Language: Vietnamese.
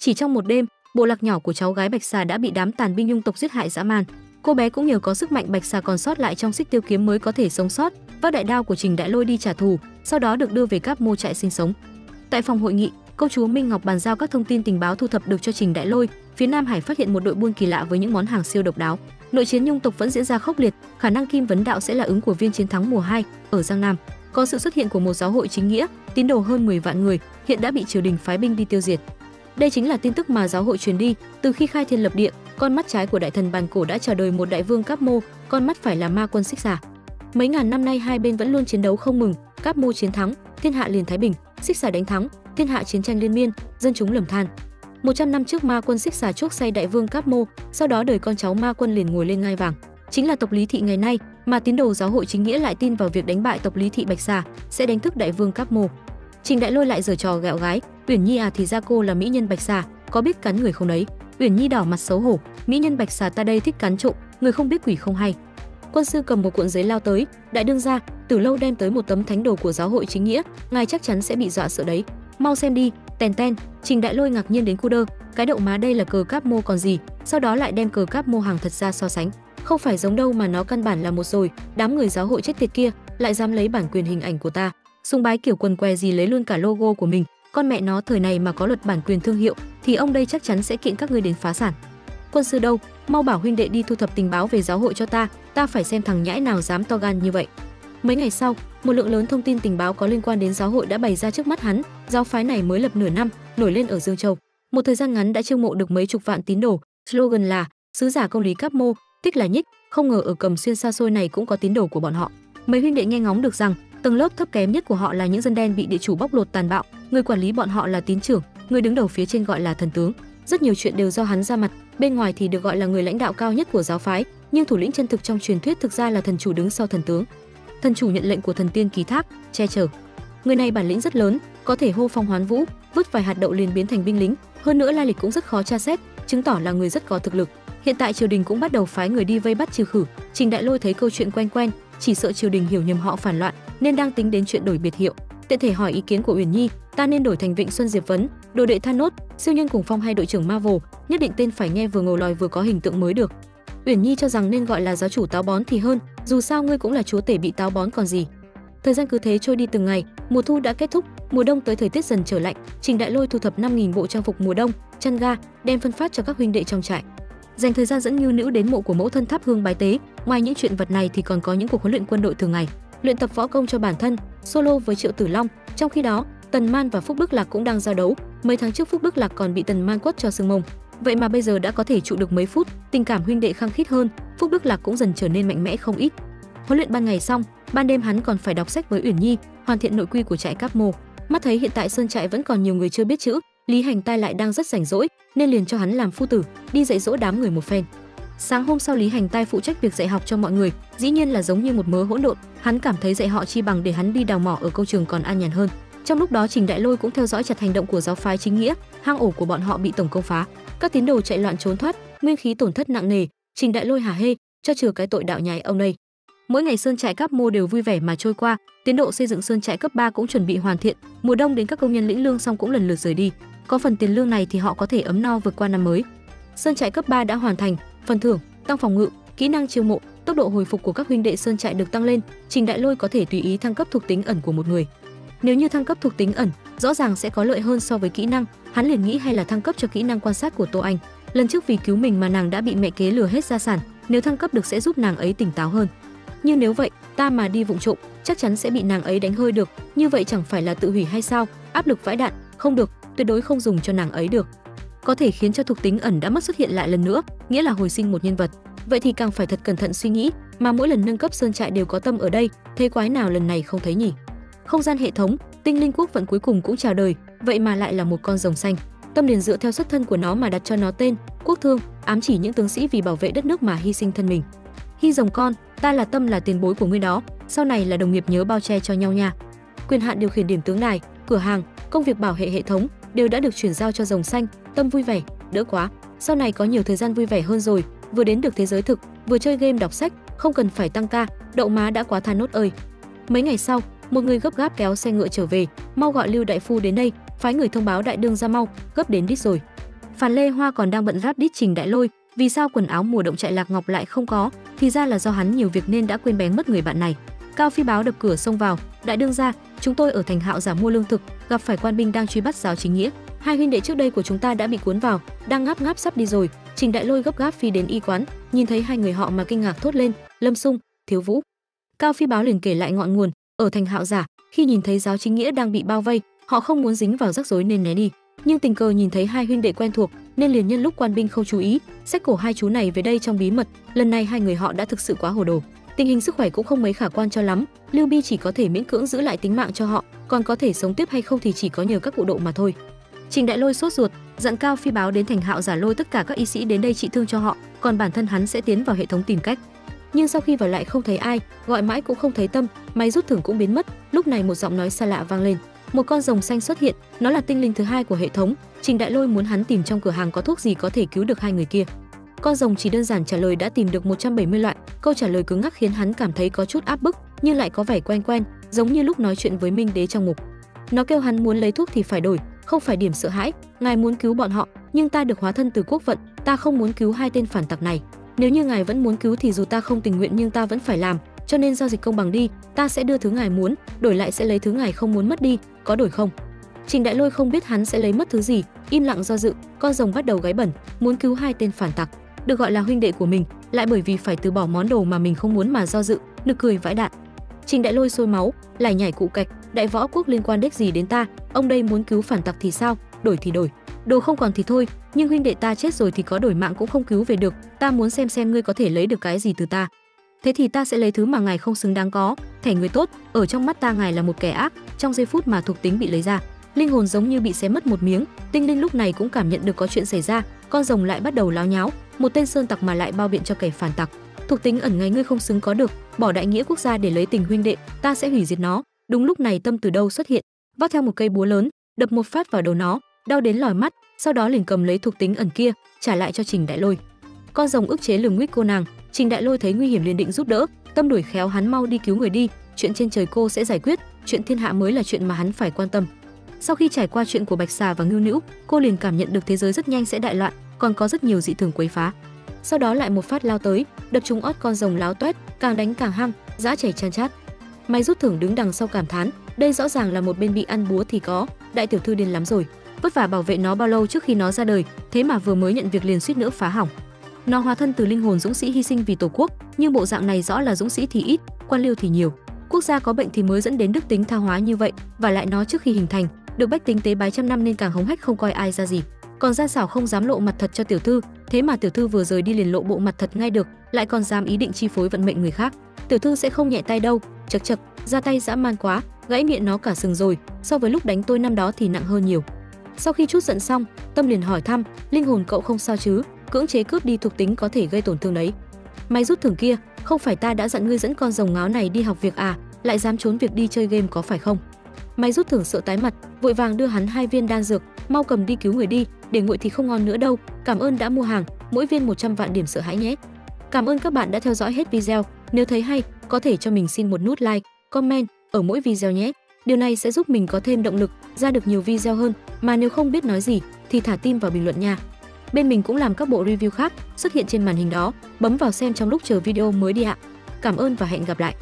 Chỉ trong một đêm, bộ lạc nhỏ của cháu gái Bạch Xà đã bị đám tàn binh nhung tộc giết hại dã man. Cô bé cũng nhờ có sức mạnh Bạch Xà còn sót lại trong xích tiêu kiếm mới có thể sống sót, vác đại đao của Trình Đại Lôi đi trả thù, sau đó được đưa về các mô trại sinh sống. Tại phòng hội nghị, công chúa Minh Ngọc bàn giao các thông tin tình báo thu thập được cho Trình Đại Lôi, phía Nam Hải phát hiện một đội buôn kỳ lạ với những món hàng siêu độc đáo. Nội chiến nhung tộc vẫn diễn ra khốc liệt, khả năng Kim Vấn Đạo sẽ là ứng của viên chiến thắng mùa 2 ở Giang Nam. Có sự xuất hiện của một giáo hội chính nghĩa, tín đồ hơn 10 vạn người, hiện đã bị triều đình phái binh đi tiêu diệt. Đây chính là tin tức mà giáo hội truyền đi, từ khi khai thiên lập địa, con mắt trái của đại thần bàn cổ đã chờ đời một đại vương Cáp Mô, con mắt phải là ma quân xích giả. Mấy ngàn năm nay hai bên vẫn luôn chiến đấu không mừng, Cáp Mô chiến thắng, thiên hạ liền thái bình, xích giả đánh thắng, thiên hạ chiến tranh liên miên, dân chúng lầm than. 100 năm trước ma quân xích xà chuốc say đại vương Cáp Mô, sau đó đời con cháu ma quân liền ngồi lên ngai vàng. Chính là tộc Lý Thị ngày nay, mà tín đồ giáo hội chính nghĩa lại tin vào việc đánh bại tộc Lý Thị Bạch Xà sẽ đánh thức đại vương Cáp Mô. Trình Đại Lôi lại giở trò gẹo gái, Uyển Nhi à thì ra cô là mỹ nhân Bạch Xà, có biết cắn người không đấy? Uyển Nhi đỏ mặt xấu hổ, mỹ nhân Bạch Xà ta đây thích cắn trộm, người không biết quỷ không hay. Quân sư cầm một cuộn giấy lao tới, đại đương ra, từ lâu đem tới một tấm thánh đồ của giáo hội chính nghĩa, ngài chắc chắn sẽ bị dọa sợ đấy. Mau xem đi, tèn ten, Trình Đại Lôi ngạc nhiên đến cu đơ, cái đậu má đây là cờ cáp mô còn gì, sau đó lại đem cờ cáp mô hàng thật ra so sánh. Không phải giống đâu mà nó căn bản là một rồi, đám người giáo hội chết tiệt kia lại dám lấy bản quyền hình ảnh của ta. Sùng bái kiểu quần què gì lấy luôn cả logo của mình, con mẹ nó thời này mà có luật bản quyền thương hiệu thì ông đây chắc chắn sẽ kiện các ngươi đến phá sản. Quân sư đâu, mau bảo huynh đệ đi thu thập tình báo về giáo hội cho ta, ta phải xem thằng nhãi nào dám to gan như vậy. Mấy ngày sau, một lượng lớn thông tin tình báo có liên quan đến giáo hội đã bày ra trước mắt hắn, giáo phái này mới lập nửa năm, nổi lên ở Dương Châu. Một thời gian ngắn đã chiêu mộ được mấy chục vạn tín đồ, slogan là sứ giả công lý cáp mô, tích là nhích, không ngờ ở cầm xuyên xa xôi này cũng có tín đồ của bọn họ. Mấy huynh đệ nghe ngóng được rằng, tầng lớp thấp kém nhất của họ là những dân đen bị địa chủ bóc lột tàn bạo, người quản lý bọn họ là tín trưởng, người đứng đầu phía trên gọi là thần tướng. Rất nhiều chuyện đều do hắn ra mặt, bên ngoài thì được gọi là người lãnh đạo cao nhất của giáo phái, nhưng thủ lĩnh chân thực trong truyền thuyết thực ra là thần chủ đứng sau thần tướng. Thần chủ nhận lệnh của thần tiên ký thác, che chở. Người này bản lĩnh rất lớn, có thể hô phong hoán vũ, vứt vài hạt đậu liền biến thành binh lính, hơn nữa lai lịch cũng rất khó tra xét, chứng tỏ là người rất có thực lực. Hiện tại triều đình cũng bắt đầu phái người đi vây bắt trừ khử. Trình Đại Lôi thấy câu chuyện quen quen, chỉ sợ triều đình hiểu nhầm họ phản loạn, nên đang tính đến chuyện đổi biệt hiệu. Tiện thể hỏi ý kiến của Uyển Nhi, ta nên đổi thành Vịnh Xuân Diệp Vấn, đồ đệ Thanos, siêu nhân cùng phong hay đội trưởng Marvel, nhất định tên phải nghe vừa ngầu lòi vừa có hình tượng mới được. Uyển Nhi cho rằng nên gọi là giáo chủ táo bón thì hơn, dù sao ngươi cũng là chúa tể bị táo bón còn gì. Thời gian cứ thế trôi đi từng ngày, mùa thu đã kết thúc, mùa đông tới thời tiết dần trở lạnh, Trình Đại Lôi thu thập 5000 bộ trang phục mùa đông, chăn ga, đem phân phát cho các huynh đệ trong trại. Dành thời gian dẫn Như Nữ đến mộ của mẫu thân thắp hương bái tế, ngoài những chuyện vật này thì còn có những cuộc huấn luyện quân đội thường ngày, luyện tập võ công cho bản thân, solo với Triệu Tử Long. Trong khi đó, Tần Man và Phúc Đức Lạc cũng đang giao đấu, mấy tháng trước Phúc Đức Lạc còn bị Tần Man quất cho sưng mông. Vậy mà bây giờ đã có thể trụ được mấy phút, tình cảm huynh đệ khăng khít hơn, Phúc Đức Lạc cũng dần trở nên mạnh mẽ không ít. Huấn luyện ban ngày xong, ban đêm hắn còn phải đọc sách với Uyển Nhi, hoàn thiện nội quy của trại Cáp Mô. Mắt thấy hiện tại sơn trại vẫn còn nhiều người chưa biết chữ, Lý Hành Tai lại đang rất rảnh rỗi, nên liền cho hắn làm phu tử, đi dạy dỗ đám người một phen. Sáng hôm sau Lý Hành Tai phụ trách việc dạy học cho mọi người, dĩ nhiên là giống như một mớ hỗn độn, hắn cảm thấy dạy họ chi bằng để hắn đi đào mỏ ở câu trường còn an nhàn hơn. Trong lúc đó Trình Đại Lôi cũng theo dõi chặt hành động của giáo phái chính nghĩa, hang ổ của bọn họ bị tổng công phá, các tín đồ chạy loạn trốn thoát, nguyên khí tổn thất nặng nề, Trình Đại Lôi hả hê, cho trừ cái tội đạo nhái ông đây. Mỗi ngày sơn trại cấp mô đều vui vẻ mà trôi qua, tiến độ xây dựng sơn trại cấp 3 cũng chuẩn bị hoàn thiện, mùa đông đến các công nhân lĩnh lương xong cũng lần lượt rời đi. Có phần tiền lương này thì họ có thể ấm no vượt qua năm mới. Sơn trại cấp 3 đã hoàn thành, phần thưởng, tăng phòng ngự, kỹ năng chiêu mộ, tốc độ hồi phục của các huynh đệ sơn trại được tăng lên, Trình Đại Lôi có thể tùy ý thăng cấp thuộc tính ẩn của một người. Nếu như thăng cấp thuộc tính ẩn, rõ ràng sẽ có lợi hơn so với kỹ năng, hắn liền nghĩ hay là thăng cấp cho kỹ năng quan sát của Tô Anh. Lần trước vì cứu mình mà nàng đã bị mẹ kế lừa hết gia sản, nếu thăng cấp được sẽ giúp nàng ấy tỉnh táo hơn. Nhưng nếu vậy, ta mà đi vụng trộm, chắc chắn sẽ bị nàng ấy đánh hơi được, như vậy chẳng phải là tự hủy hay sao? Áp lực vãi đạn, không được, tuyệt đối không dùng cho nàng ấy được. Có thể khiến cho thuộc tính ẩn đã mất xuất hiện lại lần nữa, nghĩa là hồi sinh một nhân vật. Vậy thì càng phải thật cẩn thận suy nghĩ, mà mỗi lần nâng cấp sơn trại đều có tâm ở đây, thế quái nào lần này không thấy nhỉ? Không gian hệ thống, tinh linh quốc vận cuối cùng cũng chào đời, vậy mà lại là một con rồng xanh. Tâm liền dựa theo xuất thân của nó mà đặt cho nó tên Quốc Thương, ám chỉ những tướng sĩ vì bảo vệ đất nước mà hy sinh thân mình. Hy rồng con, ta là tâm là tiền bối của ngươi đó, sau này là đồng nghiệp nhớ bao che cho nhau nha. Quyền hạn điều khiển điểm tướng đài, cửa hàng, công việc bảo hệ hệ thống đều đã được chuyển giao cho rồng xanh, tâm vui vẻ, đỡ quá. Sau này có nhiều thời gian vui vẻ hơn rồi, vừa đến được thế giới thực, vừa chơi game đọc sách, không cần phải tăng ca, đậu má đã quá than nốt ơi. Mấy ngày sau, một người gấp gáp kéo xe ngựa trở về, mau gọi Lưu đại phu đến đây, phái người thông báo đại đương ra mau, gấp đến đít rồi. phản Lê Hoa còn đang bận ráp đít Trình Đại Lôi, vì sao quần áo mùa động chạy Lạc Ngọc lại không có, thì ra là do hắn nhiều việc nên đã quên bén mất người bạn này. Cao Phi báo đập cửa xông vào, đại đương gia, chúng tôi ở thành Hạo giả mua lương thực, gặp phải quan binh đang truy bắt giáo chính nghĩa. Hai huynh đệ trước đây của chúng ta đã bị cuốn vào, đang ngáp ngáp sắp đi rồi. Trình Đại Lôi gấp gáp phi đến y quán, nhìn thấy hai người họ mà kinh ngạc thốt lên, Lâm Sung, Thiếu Vũ. Cao Phi báo liền kể lại ngọn nguồn, ở thành Hạo giả, khi nhìn thấy giáo chính nghĩa đang bị bao vây, họ không muốn dính vào rắc rối nên né đi. Nhưng tình cờ nhìn thấy hai huynh đệ quen thuộc, nên liền nhân lúc quan binh không chú ý, xách cổ hai chú này về đây trong bí mật. Lần này hai người họ đã thực sự quá hồ đồ. Tình hình sức khỏe cũng không mấy khả quan cho lắm, Lưu Bi chỉ có thể miễn cưỡng giữ lại tính mạng cho họ, còn có thể sống tiếp hay không thì chỉ có nhờ các cụ độ mà thôi. Trình Đại Lôi sốt ruột, dặn Cao Phi báo đến thành Hạo giả lôi tất cả các y sĩ đến đây trị thương cho họ, còn bản thân hắn sẽ tiến vào hệ thống tìm cách. Nhưng sau khi vào lại không thấy ai, gọi mãi cũng không thấy tâm, máy rút thưởng cũng biến mất. Lúc này một giọng nói xa lạ vang lên, một con rồng xanh xuất hiện, nó là tinh linh thứ hai của hệ thống. Trình Đại Lôi muốn hắn tìm trong cửa hàng có thuốc gì có thể cứu được hai người kia. Con rồng chỉ đơn giản trả lời đã tìm được 170 loại, câu trả lời cứng ngắc khiến hắn cảm thấy có chút áp bức, nhưng lại có vẻ quen quen, giống như lúc nói chuyện với Minh Đế trong ngục. Nó kêu hắn muốn lấy thuốc thì phải đổi, không phải điểm sợ hãi, ngài muốn cứu bọn họ, nhưng ta được hóa thân từ quốc vận, ta không muốn cứu hai tên phản tặc này. Nếu như ngài vẫn muốn cứu thì dù ta không tình nguyện nhưng ta vẫn phải làm, cho nên giao dịch công bằng đi, ta sẽ đưa thứ ngài muốn, đổi lại sẽ lấy thứ ngài không muốn mất đi, có đổi không? Trình Đại Lôi không biết hắn sẽ lấy mất thứ gì, im lặng do dự, con rồng bắt đầu gáy bẩn, muốn cứu hai tên phản tặc, được gọi là huynh đệ của mình, lại bởi vì phải từ bỏ món đồ mà mình không muốn mà do dự, nực cười vãi đạn. Trình Đại Lôi sôi máu, lại nhảy cụ cạch, đại võ quốc liên quan đếch gì đến ta, ông đây muốn cứu phản tặc thì sao, đổi thì đổi, đồ không còn thì thôi, nhưng huynh đệ ta chết rồi thì có đổi mạng cũng không cứu về được, ta muốn xem xem ngươi có thể lấy được cái gì từ ta. Thế thì ta sẽ lấy thứ mà ngài không xứng đáng có, thẻ người tốt, ở trong mắt ta ngài là một kẻ ác, trong giây phút mà thuộc tính bị lấy ra, linh hồn giống như bị xé mất một miếng, tinh linh lúc này cũng cảm nhận được có chuyện xảy ra, con rồng lại bắt đầu láo nháo, một tên sơn tặc mà lại bao biện cho kẻ phản tặc. Thuộc tính ẩn ngay ngươi không xứng có được, bỏ đại nghĩa quốc gia để lấy tình huynh đệ, ta sẽ hủy diệt nó. Đúng lúc này tâm từ đâu xuất hiện, vác theo một cây búa lớn, đập một phát vào đầu nó, đau đến lòi mắt, sau đó liền cầm lấy thuộc tính ẩn kia, trả lại cho Trình Đại Lôi. Con rồng ức chế lường nguyết cô nàng, Trình Đại Lôi thấy nguy hiểm liền định giúp đỡ, tâm đuổi khéo hắn mau đi cứu người đi, chuyện trên trời cô sẽ giải quyết, chuyện thiên hạ mới là chuyện mà hắn phải quan tâm. Sau khi trải qua chuyện của Bạch Xà và Ngưu Nữ, cô liền cảm nhận được thế giới rất nhanh sẽ đại loạn, còn có rất nhiều dị thường quấy phá. Sau đó lại một phát lao tới, đập trúng ót con rồng láo toét, càng đánh càng hăng, dã chảy chan chát. May rút thưởng đứng đằng sau cảm thán, đây rõ ràng là một bên bị ăn búa thì có, đại tiểu thư điên lắm rồi. Vất vả bảo vệ nó bao lâu trước khi nó ra đời, thế mà vừa mới nhận việc liền suýt nữa phá hỏng. Nó hóa thân từ linh hồn dũng sĩ hy sinh vì tổ quốc, nhưng bộ dạng này rõ là dũng sĩ thì ít, quan liêu thì nhiều. Quốc gia có bệnh thì mới dẫn đến đức tính tha hóa như vậy, và lại nó trước khi hình thành, được bách tính tế bái trăm năm nên càng hống hách không coi ai ra gì. Còn gia xảo không dám lộ mặt thật cho tiểu thư, thế mà tiểu thư vừa rời đi liền lộ bộ mặt thật ngay được, lại còn dám ý định chi phối vận mệnh người khác. Tiểu thư sẽ không nhẹ tay đâu, chật chật, ra tay dã man quá, gãy miệng nó cả sừng rồi, so với lúc đánh tôi năm đó thì nặng hơn nhiều. Sau khi chút giận xong, Tâm liền hỏi thăm, linh hồn cậu không sao chứ? cưỡng chế cướp đi thuộc tính có thể gây tổn thương đấy. Mày rút thưởng kia, không phải ta đã dặn ngươi dẫn con rồng ngáo này đi học việc à, lại dám trốn việc đi chơi game có phải không? May rút thưởng sợ tái mặt, vội vàng đưa hắn hai viên đan dược, mau cầm đi cứu người đi, để nguội thì không ngon nữa đâu. Cảm ơn đã mua hàng, mỗi viên 100 vạn điểm sợ hãi nhé. Cảm ơn các bạn đã theo dõi hết video. Nếu thấy hay, có thể cho mình xin một nút like, comment ở mỗi video nhé. Điều này sẽ giúp mình có thêm động lực ra được nhiều video hơn, mà nếu không biết nói gì thì thả tim vào bình luận nha. Bên mình cũng làm các bộ review khác xuất hiện trên màn hình đó, bấm vào xem trong lúc chờ video mới đi ạ. Cảm ơn và hẹn gặp lại.